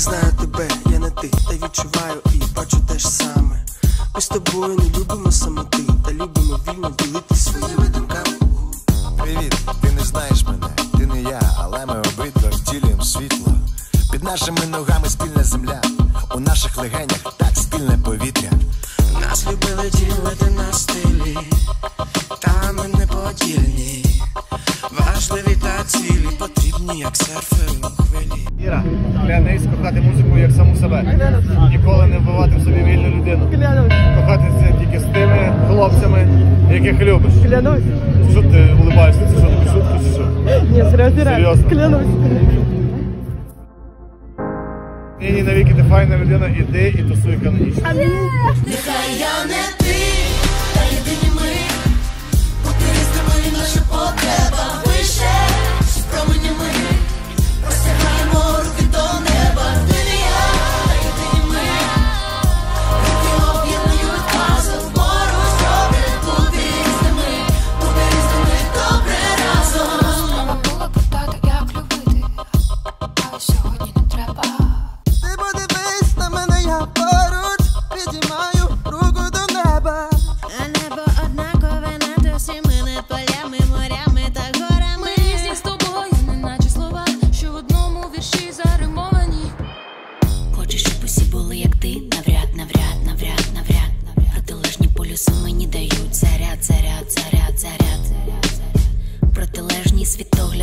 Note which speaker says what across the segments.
Speaker 1: знаю тебе, я не ти, та відчуваю і бачу те ж саме. Ми з тобою не любимо самоти, та любимо вільно ділити своїми думками.
Speaker 2: Привіт, ти не знаєш мене, ти не я, але ми обидва втілюємо світло. Під нашими ногами спільна земля, у наших легенях так спільне повітря.
Speaker 3: Нас любили ділити на стилі, та ми не подільні. Важливі та цілі потрібні, як серфери.
Speaker 4: Іра, клянись кохати музику як саму себе. Ніколи не вбивати в собі вільну людину. Кохатися тільки з тими хлопцями, яких любиш.
Speaker 5: Клянусь.
Speaker 4: Що ти улибаєшся? Це що, шутка чи що?
Speaker 5: Ні, серйозно,
Speaker 4: Серйозно?
Speaker 5: Клянусь.
Speaker 4: Ні, ні, навіки ти файна людина, іди і тусуй канонічно.
Speaker 6: Нехай я не ти,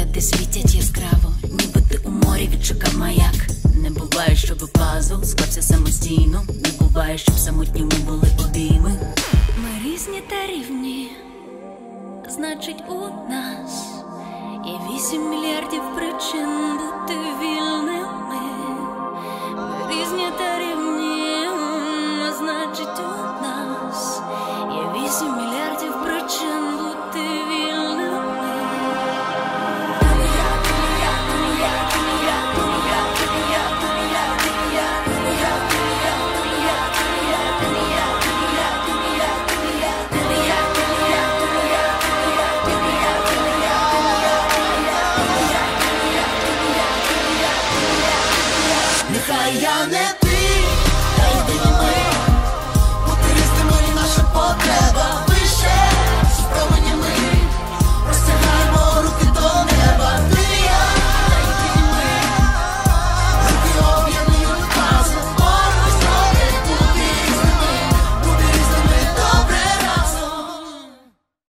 Speaker 6: Закати світять яскраво, ніби ти у морі відшукав маяк. Не буває, щоб пазл склався самостійно. Не буває, щоб самотніми були обійми. Ми різні та рівні, значить, у нас і вісім мільярдів причин бути вільними. Ми різні та рівні, значить, у нас і вісім мільярдів причин.